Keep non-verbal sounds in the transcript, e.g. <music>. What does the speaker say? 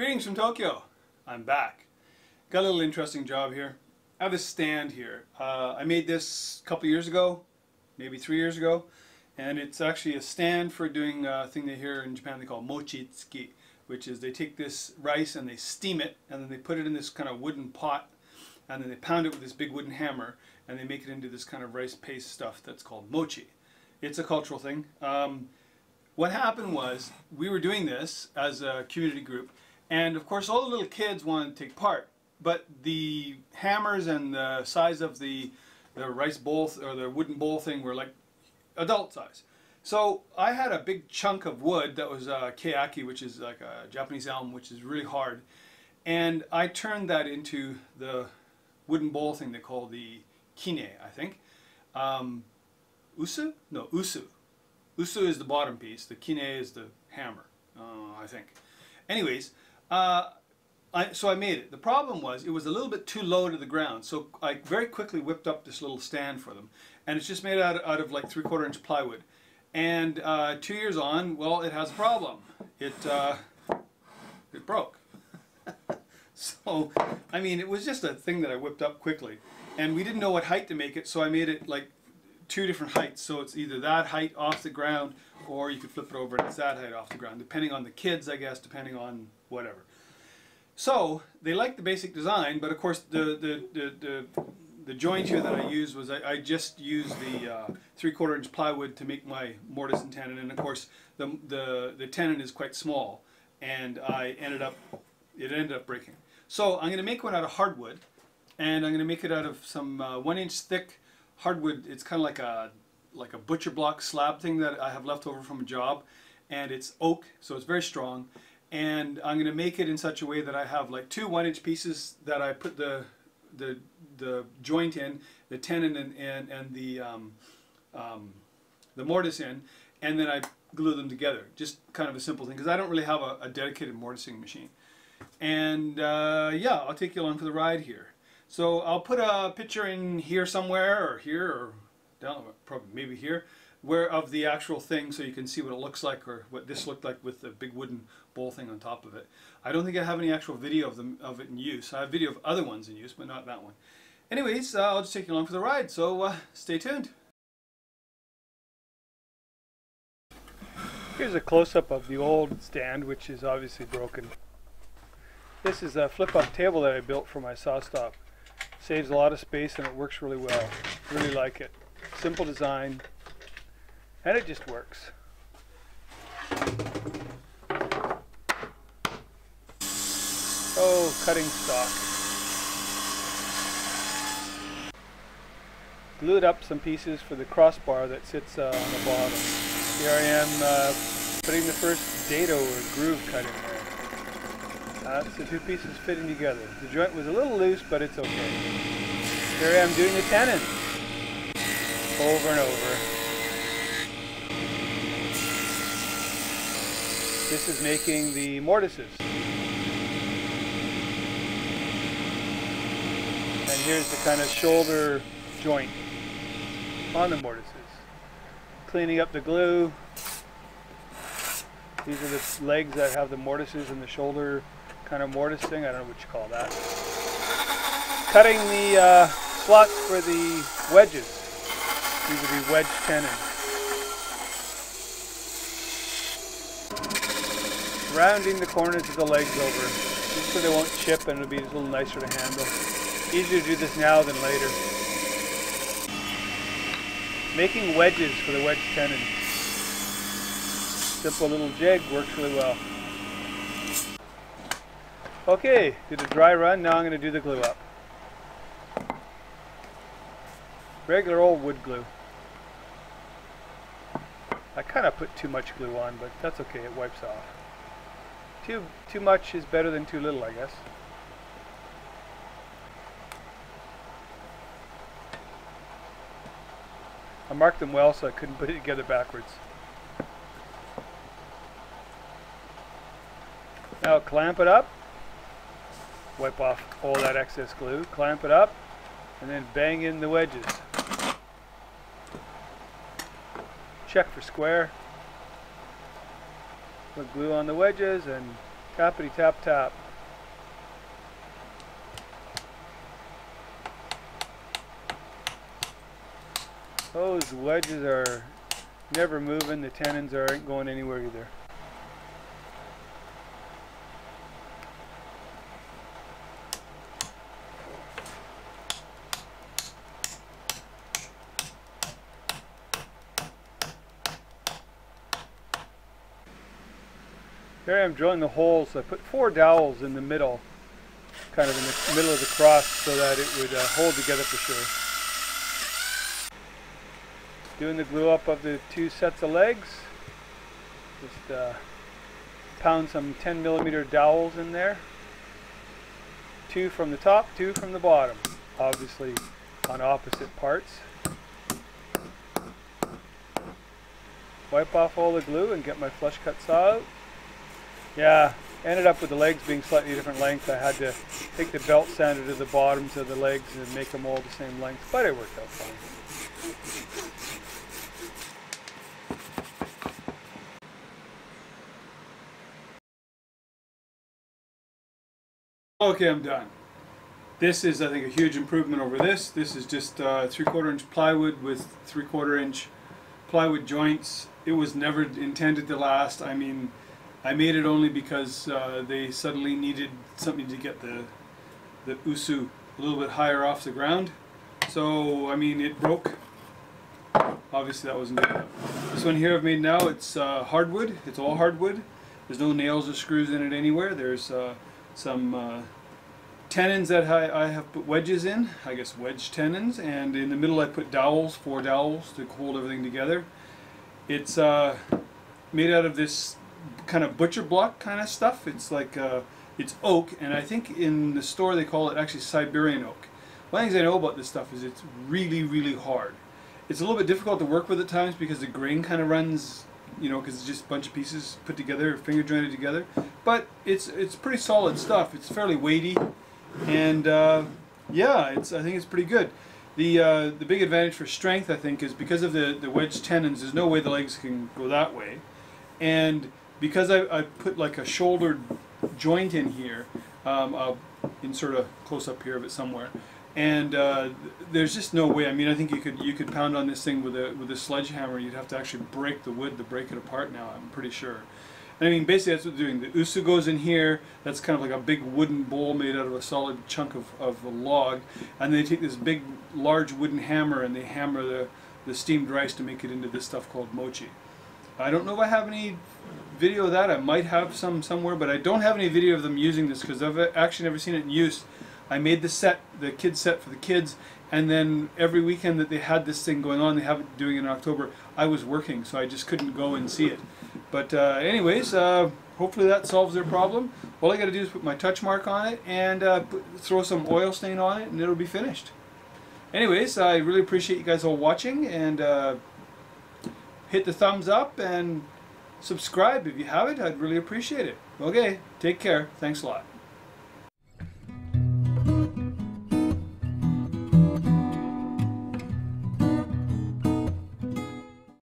Greetings from Tokyo. I'm back. Got a little interesting job here. I have a stand here. Uh, I made this a couple years ago, maybe three years ago, and it's actually a stand for doing a thing they here in Japan they call mochitsuki, which is they take this rice and they steam it, and then they put it in this kind of wooden pot, and then they pound it with this big wooden hammer, and they make it into this kind of rice paste stuff that's called mochi. It's a cultural thing. Um, what happened was we were doing this as a community group and of course, all the little kids wanted to take part, but the hammers and the size of the the rice bowl or the wooden bowl thing were like adult size. So I had a big chunk of wood that was uh, keaki, which is like a Japanese elm, which is really hard, and I turned that into the wooden bowl thing they call the kine, I think. Um, usu? No, usu. Usu is the bottom piece. The kine is the hammer, uh, I think. Anyways, uh, I, so I made it. The problem was it was a little bit too low to the ground, so I very quickly whipped up this little stand for them, and it's just made out, out of like three quarter inch plywood. And uh, two years on, well, it has a problem. It uh, it broke. <laughs> so, I mean, it was just a thing that I whipped up quickly, and we didn't know what height to make it, so I made it like two different heights. So it's either that height off the ground, or you could flip it over and it's that height off the ground, depending on the kids, I guess, depending on whatever. So they like the basic design, but of course the the the, the, the joint here that I used was I, I just used the uh, three quarter inch plywood to make my mortise and tenon, and of course the the the tenon is quite small, and I ended up it ended up breaking. So I'm going to make one out of hardwood, and I'm going to make it out of some uh, one inch thick hardwood. It's kind of like a like a butcher block slab thing that I have left over from a job, and it's oak, so it's very strong and I'm going to make it in such a way that I have like two one inch pieces that I put the the the joint in, the tenon and and, and the um, um, the mortise in, and then I glue them together. Just kind of a simple thing because I don't really have a, a dedicated mortising machine. And uh, yeah, I'll take you along for the ride here. So I'll put a picture in here somewhere or here or down, probably maybe here where of the actual thing so you can see what it looks like or what this looked like with the big wooden bowl thing on top of it. I don't think I have any actual video of them of it in use. I have video of other ones in use, but not that one. Anyways, uh, I'll just take you along for the ride, so uh, stay tuned. Here's a close-up of the old stand, which is obviously broken. This is a flip-up table that I built for my SawStop. Saves a lot of space and it works really well. Really like it. Simple design, and it just works. Oh, cutting stock. Glued up some pieces for the crossbar that sits uh, on the bottom. Here I am uh, putting the first dado or groove cut in. Uh, so two pieces fitting together. The joint was a little loose, but it's okay. Here I am doing the tenon. Over and over. This is making the mortises. And here's the kind of shoulder joint on the mortises. Cleaning up the glue. These are the legs that have the mortises and the shoulder kind of mortise thing. I don't know what you call that. Cutting the uh, slots for the wedges. These will be wedge tenons. rounding the corners of the legs over, just so they won't chip and it'll be a little nicer to handle. Easier to do this now than later. Making wedges for the wedge tenon. Simple little jig works really well. Okay, did a dry run, now I'm going to do the glue up. Regular old wood glue. I kind of put too much glue on, but that's okay, it wipes off. Too, too much is better than too little, I guess. I marked them well so I couldn't put it together backwards. Now clamp it up, wipe off all that excess glue, clamp it up, and then bang in the wedges. Check for square. Put glue on the wedges and Tappity tap tap. Those wedges are never moving. The tenons aren't going anywhere either. Here I'm drilling the holes. I put four dowels in the middle, kind of in the middle of the cross so that it would uh, hold together for sure. Doing the glue up of the two sets of legs. Just uh, pound some 10 millimeter dowels in there. Two from the top, two from the bottom. Obviously on opposite parts. Wipe off all the glue and get my flush cut saw out. Yeah, ended up with the legs being slightly different length. I had to take the belt sander to the bottoms of the legs and make them all the same length, but it worked out fine. Okay, I'm done. This is, I think, a huge improvement over this. This is just uh, three-quarter inch plywood with three-quarter inch plywood joints. It was never intended to last. I mean, I made it only because uh, they suddenly needed something to get the the usu a little bit higher off the ground. So I mean it broke. Obviously that wasn't good enough. This one here I've made now it's uh, hardwood. It's all hardwood. There's no nails or screws in it anywhere. There's uh, some uh, tenons that I, I have put wedges in. I guess wedge tenons. And in the middle I put dowels, four dowels to hold everything together. It's uh, made out of this kind of butcher block kind of stuff. It's like uh, it's oak, and I think in the store they call it actually Siberian oak. One of the things I know about this stuff is it's really, really hard. It's a little bit difficult to work with at times because the grain kind of runs, you know, because it's just a bunch of pieces put together, finger jointed together. But it's it's pretty solid stuff. It's fairly weighty, and uh, yeah, it's I think it's pretty good. The uh, the big advantage for strength I think is because of the the wedge tenons. There's no way the legs can go that way, and because I, I put like a shouldered joint in here, um, I'll insert a close up here of it somewhere, and uh, there's just no way. I mean, I think you could you could pound on this thing with a with a sledgehammer. You'd have to actually break the wood to break it apart. Now, I'm pretty sure. And I mean, basically that's what they're doing. The usu goes in here. That's kind of like a big wooden bowl made out of a solid chunk of, of a log. And they take this big, large wooden hammer and they hammer the, the steamed rice to make it into this stuff called mochi. I don't know if I have any video of that. I might have some somewhere, but I don't have any video of them using this because I've actually never seen it in use. I made the set, the kids set for the kids, and then every weekend that they had this thing going on, they have it doing it in October, I was working, so I just couldn't go and see it. But uh, anyways, uh, hopefully that solves their problem. All I got to do is put my touch mark on it and uh, put, throw some oil stain on it, and it'll be finished. Anyways, I really appreciate you guys all watching, and uh, hit the thumbs up and subscribe if you haven't. I'd really appreciate it. Okay, take care. Thanks a lot.